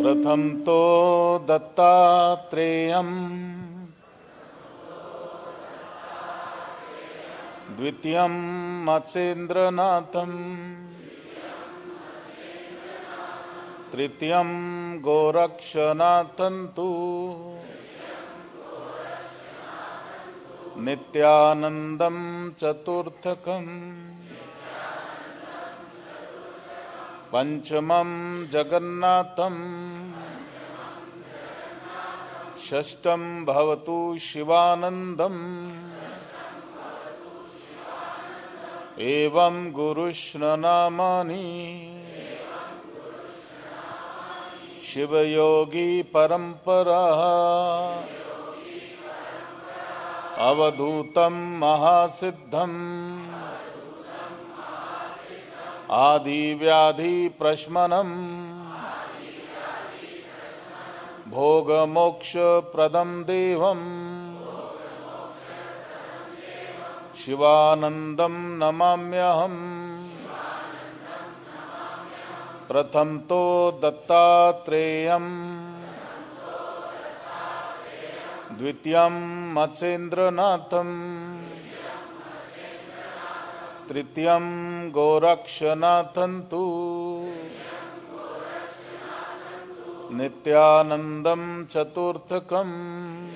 प्रथम तो दत्तात्रेयम्। द्वितीयं मत्स्येन्द्रनाथम्। तृतीयं गोरक्षनाथन्तु नित्यानन्दं चतुर्थकम्। पञ्चमं जगन्नाथम् षष्ठं भवतु शिवानन्दम्। एवं गुरुष्णनामानि। शिवयोगी परंपरा अवधूतं महासिद्धम्। आदिव्याधिप्रशमनम्। भोगमोक्षप्रदं देवम्। शिवानन्दं नमाम्यहम्। प्रथम तो दत्तात्रेयम्। द्वितीयं मत्स्येन्द्रनाथम् तृतीयं गोरक्षनाथन्तु। नित्यानन्दं चतुर्थकम्।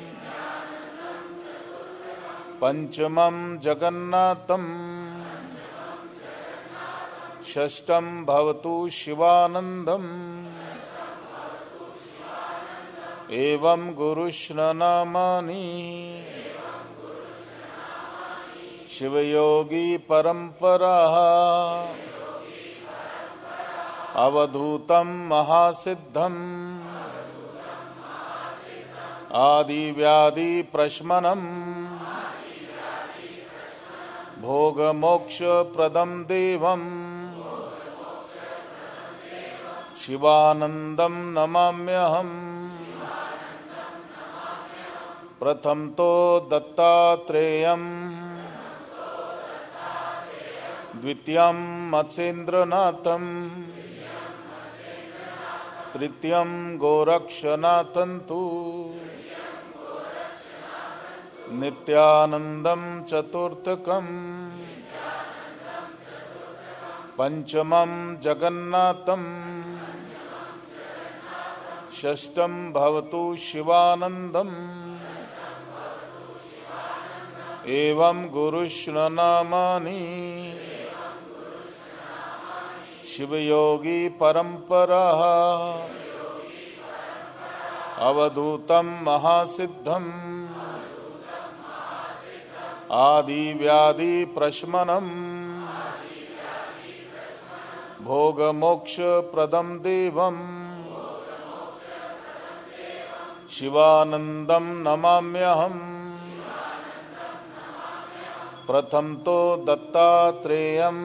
पञ्चमं जगन्नाथम्। षष्ठं भवतु शिवानन्दम्। एवं गुरुष्णनामानि। शिवयोगी परंपरा अवधूतं महासिद्धम् आदिव्याधिप्रशमनम् भोगमोक्षप्रदं देवम् शिवानन्दं नमाम्यहम् प्रथम तो दत्तात्रेयम् द्वितीयं मत्स्येन्द्रनाथम् तृतीयं गोरक्षनाथन्तु नित्यानन्दं चतुर्थकम्। पञ्चमं जगन्नाथम्। षष्ठं भवतु शिवानन्दम्। एवं गुरुष्णनामानि। शिवयोगी परंपरा अवधूतं महासिद्धम् आदिव्याधिप्रशमनम् भोगमोक्षप्रदं देवम् शिवानन्दं नमाम्यहम् प्रथम तो दत्तात्रेयम्।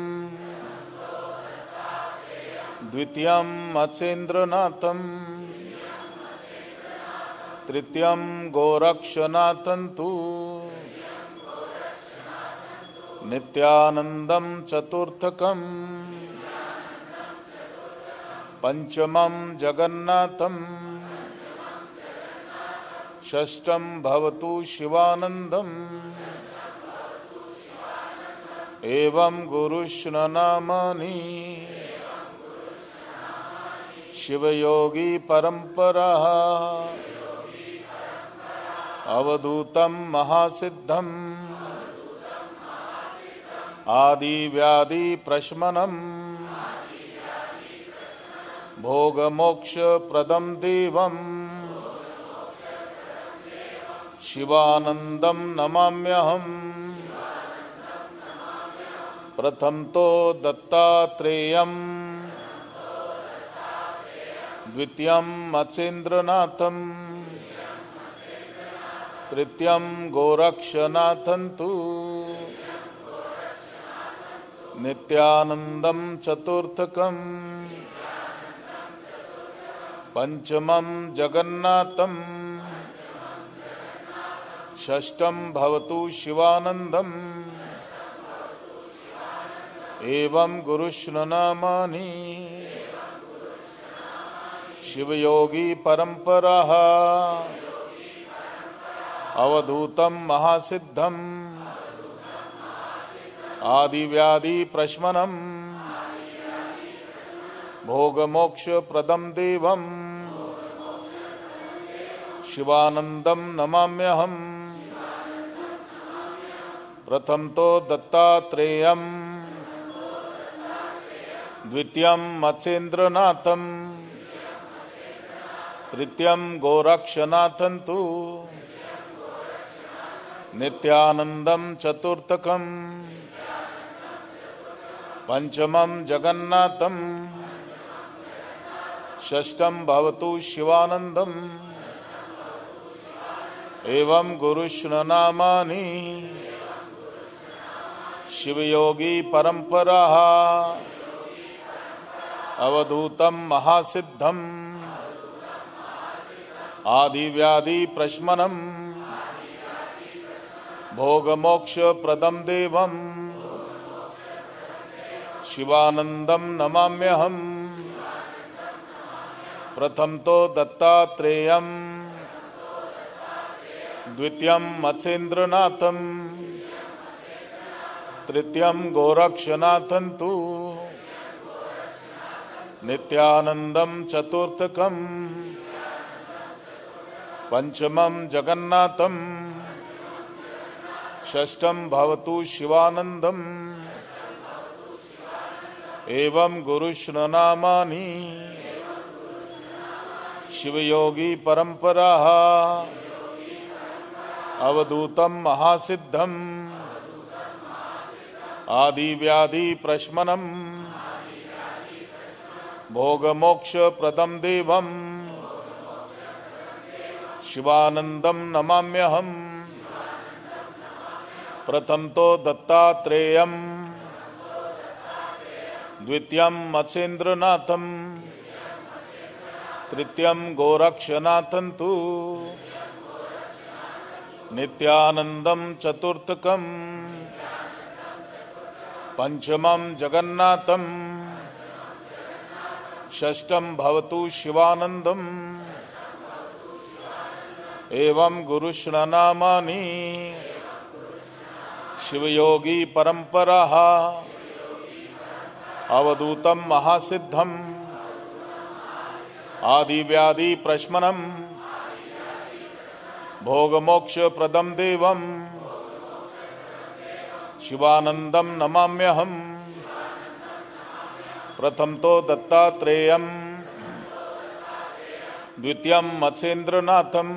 द्वितीयं मत्स्येन्द्रनाथम्। तृतीयं गोरक्षनाथन्तु नित्यानन्दं चतुर्थकम्। पञ्चमं जगन्नाथम्। षष्ठं भवतु शिवानन्दम्। एवं गुरुष्णनामानि। शिवयोगी परंपरा। अवधूतं महासिद्धम् आदिव्याधिप्रशमनम् भोगमोक्षप्रदं देवम् शिवानन्दं नमाम्यहम् प्रथम तो दत्तात्रेयम्। द्वितीयं मत्स्येन्द्रनाथम् तृतीयं गोरक्षनाथन्तु नित्यानन्दं चतुर्थकम् पञ्चमं जगन्नाथम् षष्ठं भवतु शिवानन्दम्। एवं गुरुष्णनामानि। शिवयोगी परम्परः अवधूतं महासिद्धम् आदिव्याधिप्रशमनम् भोगमोक्षप्रदं देवम् शिवानन्दं नमाम्यहम् प्रथम तो दत्तात्रेयम्। द्वितीयं मत्स्येन्द्रनाथम्। तृतीयं गोरक्षनाथं तु। नित्यानन्दं चतुर्थकम्। पञ्चमं जगन्नाथम्। षष्ठं भवतु शिवानन्दम्। एवं गुरुष्णनामानि। शिवयोगी परंपरा अवधूतम महासिद्धम। आदिव्याधि प्रशमनम। भोगमोक्ष प्रदम देवम। शिवानंदम नमाम्यहम। प्रथम तो दत्तात्रेय द्वितीय मत्स्येन्द्रनाथम तृतीयं गोरक्षनाथं तु। नित्यानन्दं चतुर्थकम्। पञ्चमं जगन्नाथम् षष्ठं भवतु शिवानन्दम्। एवं गुरुष्णनामानि। शिवयोगी परम्पराः। अवधूतं महासिद्धम्। आदि व्याधि प्रशमनम। प्रदम देवम। शिवानंदम नमाम्यहम। प्रथम तो दत्तात्रेय द्वितीय मत्स्येन्द्रनाथम तृतीय गोरक्षनाथं तो। नित्यानंदम चतुर्थकम्। पंचमं जगन्नाथम। षष्ठम भवतु शिवानंदम। एवं गुरुष्णनामानि। शिवयोगी परंपरा। अवधूतम महासिद्धम आदिव्याधि प्रशमनम भोगमोक्ष प्रदम देवम शिवानंदम नमाम्यहम प्रथम तो दत्तात्रेय। द्वितीय मत्स्येन्द्रनाथम।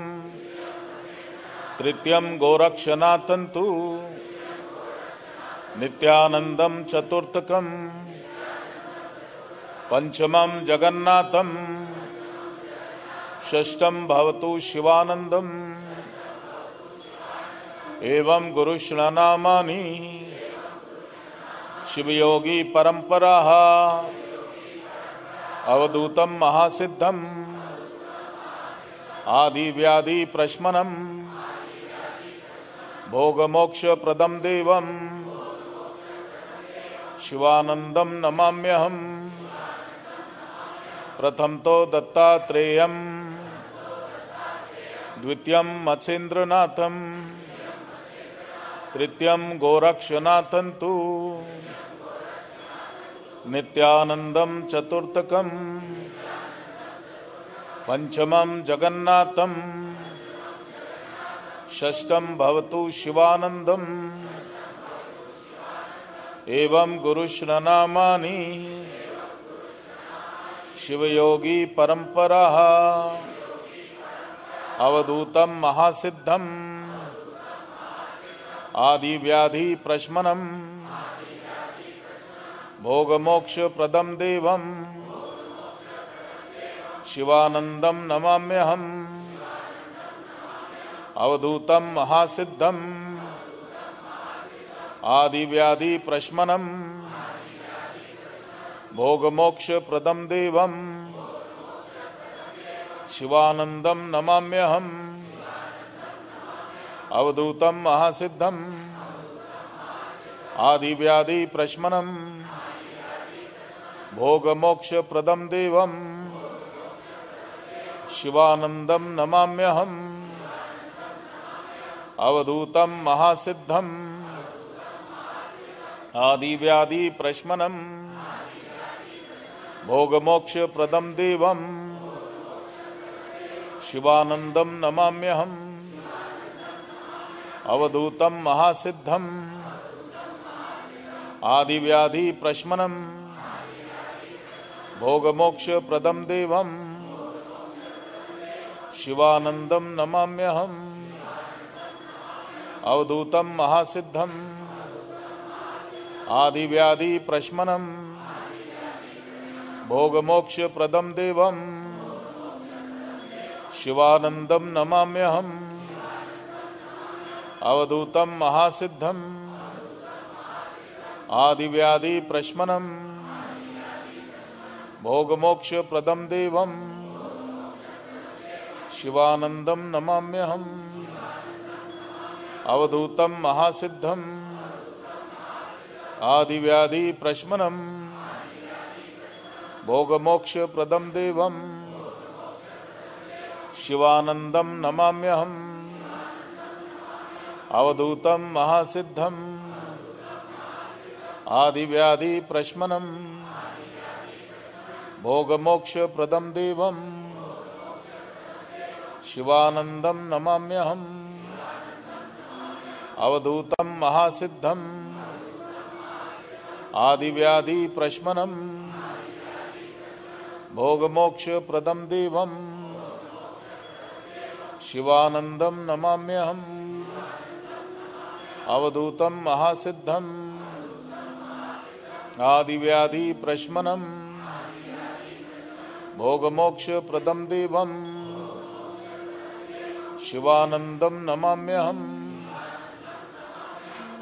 तृतीय गोरक्षनाथं तो नित्यानंदम चतुर्थकम। पंचमं जगन्नाथम। षष्ठम भवतु शिवानंदम एवं गुरुष्णनामानि। शिवयोगी परंपरा अवधूतम महासिद्धम। आदि व्याधि प्रशमनम। भोगमोक्ष प्रदम देवम शिवानंदम नमाम्यहम प्रथम तो दत्तात्रेय। द्वितीय मत्स्येन्द्रनाथम तृतीयं गोरक्षनाथं तु। नित्यानन्दं चतुर्थकम् पञ्चमं जगन्नाथम् षष्ठं भवतु शिवानन्दम्। एवं गुरुष्णनामानि। शिवयोगी परम्पराः। अवधूतं महासिद्धम्। आदि व्याधि प्रशमनम। भोगमोक्ष प्रदम देवम। शिवानंदम नमाम्यहम। अवधूतम महासिद्धम आदि व्याधि प्रशमनम भोगमोक्ष प्रदम देवम शिवानंदम नमाम्यहम अवधूतम महासिद्धम आदि व्याधि प्रशमनम भोग मोक्ष प्रदम देवम शिवानंदम नमाम्यहम् अवधूतम महासिद्धम आदिव्याधि प्रश्मनम भोगमोक्ष प्रदम देवम शिवानंदम नमाम्यहम् अवधूतम महासिद्धम आदिव्याधि प्रश्मनम भोगमोक्ष प्रदम देवम शिवानंदम नमाम्यहम् अवधूतम महासिद्धम आदिव्याधि प्रश्मनम भोगमोक्ष प्रदम देवम शिवानंदम नमाम्यहम् अवधूतम महासिद्धम आदिव्याधि प्रश्मनम भोगमोक्ष प्रदम देवम शिवानंदम नमाम्यहम्। अवधूतम महासिद्धम। आदिव्याधि प्रश्मनम। भोगमोक्ष प्रदम देवम। शिवानंदम नमाम्यहम्। अवधूतम महासिद्धम। आदिव्याधि प्रश्मनम। भोगमोक्ष प्रदम देवम। शिवानंदम नमाम्यहम्। अवधूतम महासिद्धम आदिव्याधि प्रश्मनम भोगमोक्ष प्रदम देवम शिवानंदम नमाम्यहम् अवधूतम महासिद्धम आदिव्याधि प्रश्मनम भोगमोक्ष प्रदम देवम शिवानंदम नमाम्यहम्।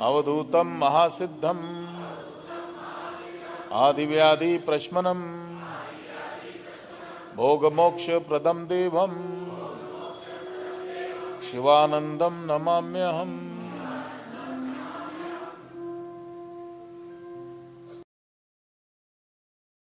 अवधूतम महासिद्धम। आदिव्याधि प्रश्मनम। भोगमोक्ष प्रदम देवम। शिवानंदम नमाम्यहम्।